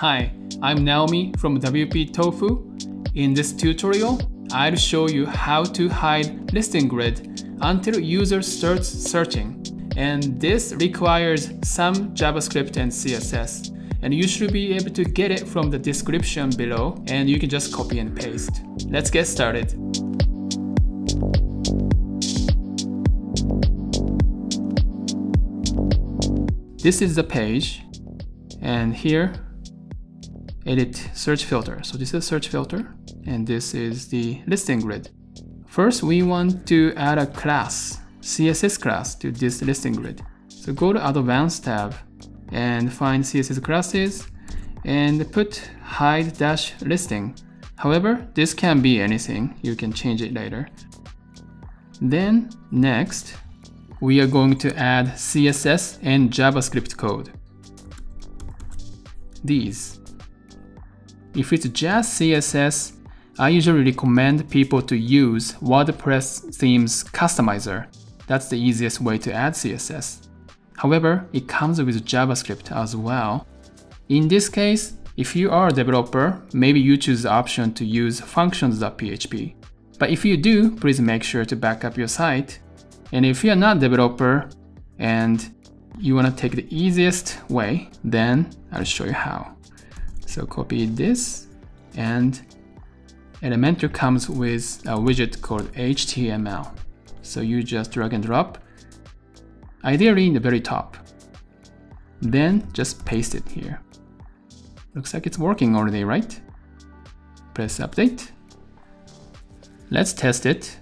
Hi, I'm Naomi from WP Tofu. In this tutorial, I'll show you how to hide listing grid until user starts searching. And this requires some JavaScript and CSS. And you should be able to get it from the description below and you can just copy and paste. Let's get started. This is the page and here edit search filter. So this is search filter and this is the listing grid. First, we want to add a class, CSS class to this listing grid. So go to advanced tab and find CSS classes and put hide dash listing. However, this can be anything. You can change it later. Then next, we are going to add CSS and JavaScript code. These. If it's just CSS, I usually recommend people to use WordPress Themes Customizer. That's the easiest way to add CSS. However, it comes with JavaScript as well. In this case, if you are a developer, maybe you choose the option to use functions.php. But if you do, please make sure to back up your site. And if you're not a developer and you want to take the easiest way, then I'll show you how. So copy this and Elementor comes with a widget called HTML. So you just drag and drop, ideally in the very top. Then just paste it here. Looks like it's working already, right? Press update. Let's test it.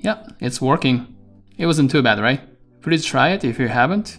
Yeah, it's working. It wasn't too bad, right? Please try it if you haven't.